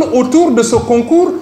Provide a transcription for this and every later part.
tourne autour de ce concours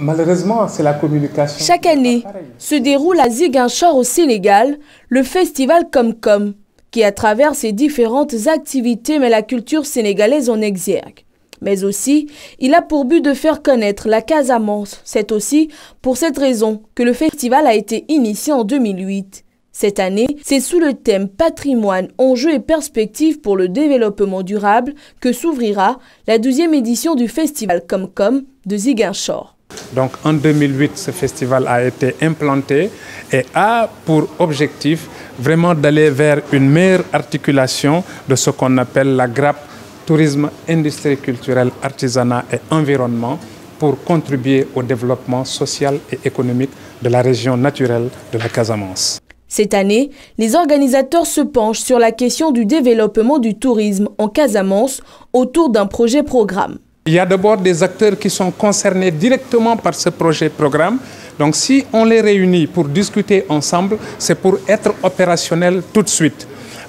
Malheureusement, c'est la communication. Chaque année se déroule à Ziguinchor au Sénégal le festival Comcom, qui à travers ses différentes activités met la culture sénégalaise en exergue. Mais aussi, il a pour but de faire connaître la Casamance. C'est aussi pour cette raison que le festival a été initié en 2008. Cette année, c'est sous le thème Patrimoine, enjeux et perspectives pour le développement durable que s'ouvrira la deuxième édition du festival Comcom de Ziguinchor. Donc en 2008, ce festival a été implanté et a pour objectif vraiment d'aller vers une meilleure articulation de ce qu'on appelle la grappe tourisme, industrie culturelle, artisanat et environnement pour contribuer au développement social et économique de la région naturelle de la Casamance. Cette année, les organisateurs se penchent sur la question du développement du tourisme en Casamance autour d'un projet programme. Il y a d'abord des acteurs qui sont concernés directement par ce projet programme. Donc si on les réunit pour discuter ensemble, c'est pour être opérationnel tout de suite.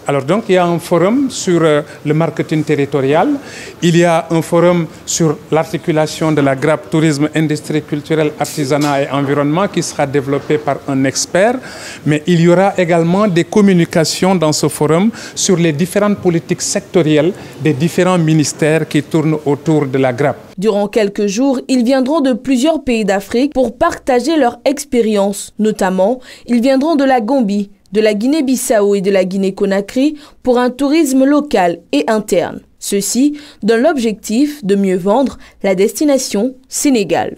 Alors donc il y a un forum sur euh, le marketing territorial, il y a un forum sur l'articulation de la grappe tourisme, industrie culturelle, artisanat et environnement qui sera développé par un expert, mais il y aura également des communications dans ce forum sur les différentes politiques sectorielles des différents ministères qui tournent autour de la grappe. Durant quelques jours, ils viendront de plusieurs pays d'Afrique pour partager leur expérience. Notamment, ils viendront de la Gambie, de la Guinée-Bissau et de la Guinée-Conakry pour un tourisme local et interne. Ceci dans l'objectif de mieux vendre la destination Sénégal.